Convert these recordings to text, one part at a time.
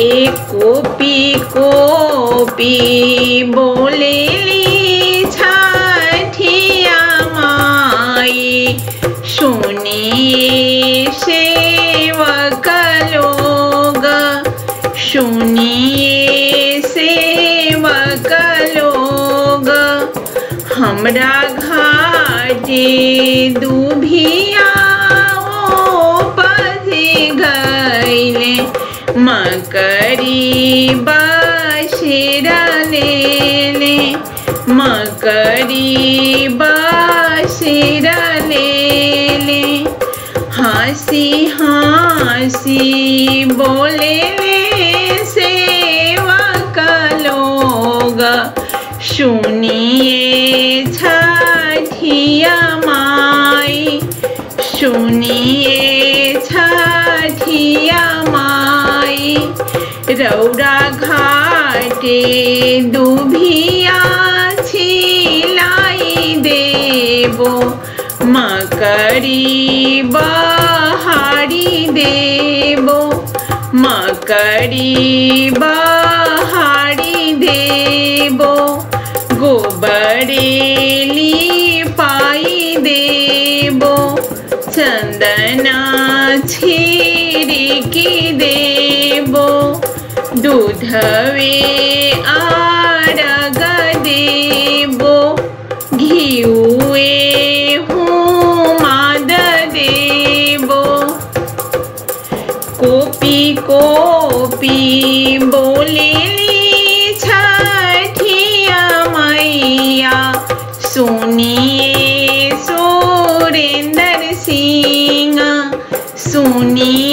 एक copy copy बोलेली छठिया माई सुनिए सेवक लोग, सुनिए सेवक लोग। हमरा घाटे दुभिया मकरी बशिर लेले मकरी बशिर लेले हँसी हँसी बोले सेवक लोग सुनिए छठिया रौरा घाटे दुभिया छिलाई देबो, मकरी बहारी देबो, मकरी बहारी देबो गोबरेली पाई देबो, चंदना छिड़की देबो दूधवे आरग देबो घिउए हुमाद देबो कोपी कोपी बोलेली छठिया मैया, सुनिए सुरेंद्र सिंह, सुनिए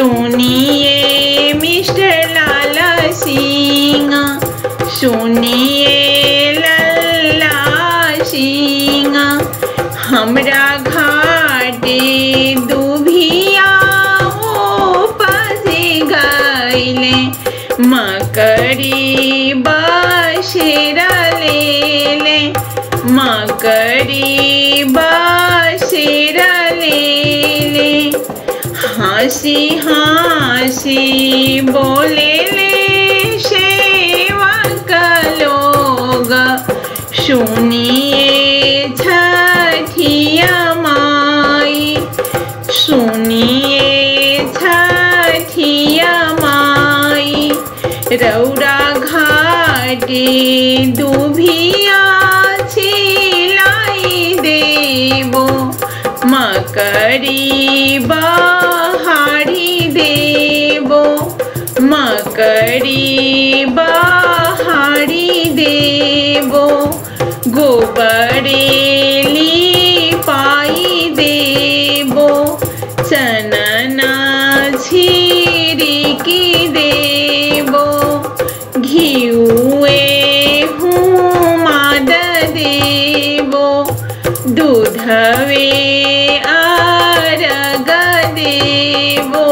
सुनिए मिस्टर लाल सिंह, सुनिए लल्ला सिंह, हमरा घाटे दुभिया ओ पसे गईले मकरी बशेर लेले मकरी बशेर हँसी हँसी बोले ले सेवक लोग सुनिए छठिया माई। सुनिए छठिया माई, रौरा घाटे दुभिया छिलाई देबो मकरी बहारी देबो मकरी बहारी देबो गोबरेली पाई देबो चनना छिड़की देबो घिउए हुमाद देबो दूधवे आरग देवो